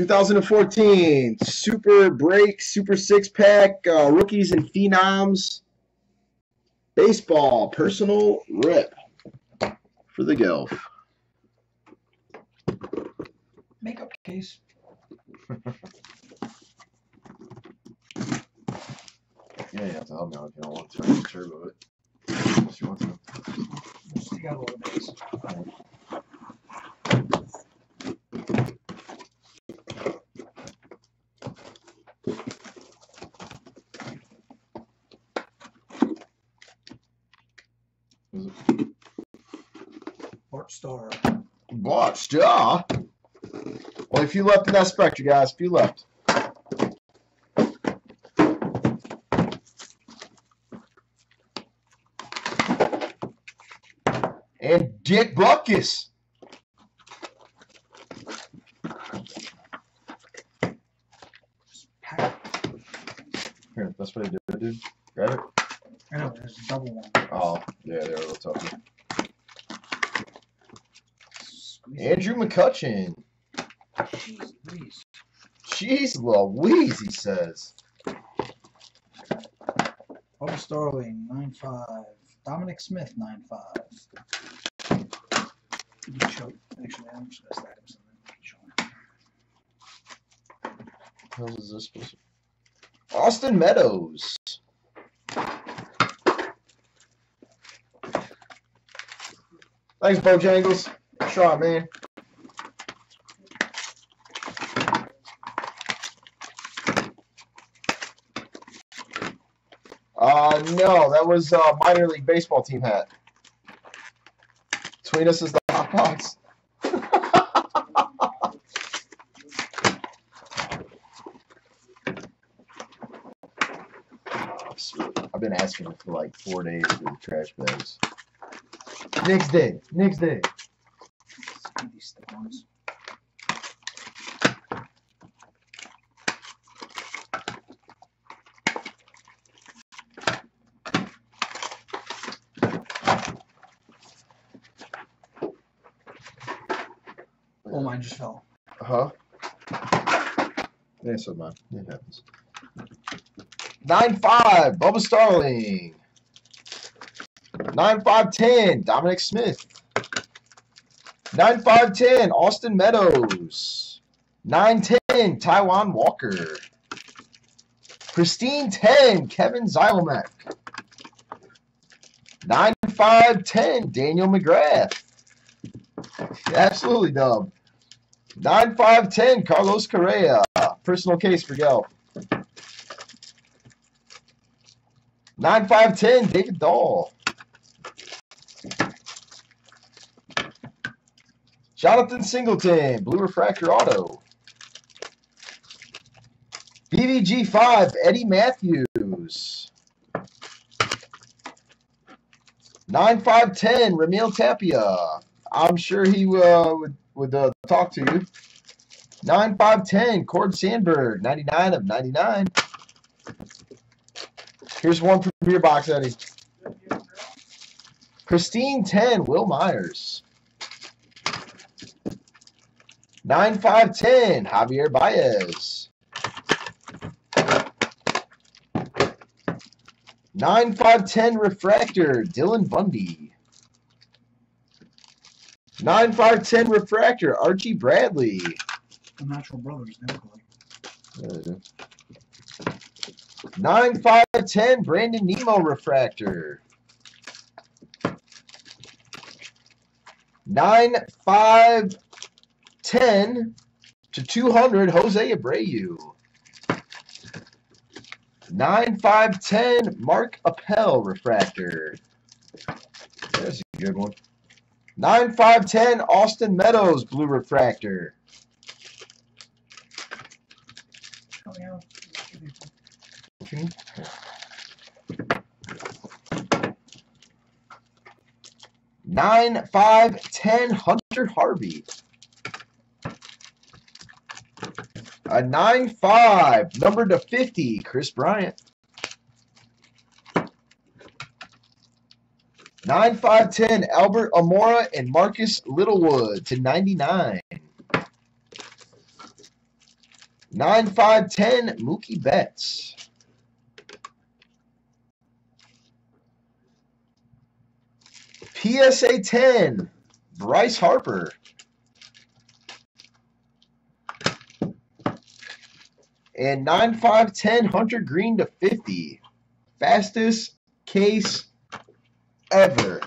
2014 Super Break, Super Six Pack, uh, Rookies and Phenoms. Baseball, personal rip for the Gelf. Makeup case. Yeah, you have to help me out if you don't want to. I can turbo it. If you want to. Stick out a little base. Bart Starr. Watch, yeah. Only a few left in that spectrum, guys. A few left. And Dick Butkus. Here, that's what I did, dude. Grab it. I know, there's a double one. Oh, yeah, they're a little tougher. Andrew McCutchen. Jeez Louise. Jeez Louise, he says. Bubba Starling, 9-5. Dominic Smith, 9-5. You can show- Actually, I'm just going to stack him something. How is this supposed to... Austin Meadows. Thanks, Bojangles. Shot, man. Uh, no, that was uh, minor league baseball team hat. Between us is the hot box. I've been asking for like four days for the trash bags. Next day. Next day. Ones. Oh, mine just fell. Uh huh? Yeah, so mine. It happens. Nine five, Bubba Starling. Nine five ten, Dominic Smith. Nine five ten, Austin Meadows. Nine ten, Taijuan Walker. Pristine ten, Kevin Ziomek. Nine five ten, Daniel McGrath. Absolutely dumb. 9510 Carlos Correa. Personal case for Gelf. 9510 David Dahl. Jonathan Singleton, Blue Refractor Auto. BVG5, Eddie Mathews. 9510 Raimel Tapia. I'm sure he uh, would would uh, talk to you. 9510, Cord Sandberg, 99 of 99. Here's one from your box, Eddie. Pristine 10, Wil Myers. 9510, Javier Baez. 9510 Refractor, Dylan Bundy. 9510 Refractor, Archie Bradley. The Natural Brothers, never collect. Nine five ten Brandon Nimmo refractor. Nine five ten to two hundred Jose Abreu. Nine five ten Mark Appel refractor. That's a good one. Nine five ten Austin Meadows blue refractor. Nine, five, ten, Hunter Harvey. A nine, five, number to fifty, Kris Bryant. Nine, five, ten, Albert Almora and Marcus Littlewood to ninety-nine. 9510 Mookie Betts. PSA 10 Bryce Harper. And 9510 Hunter Greene to 50. Fastest case ever.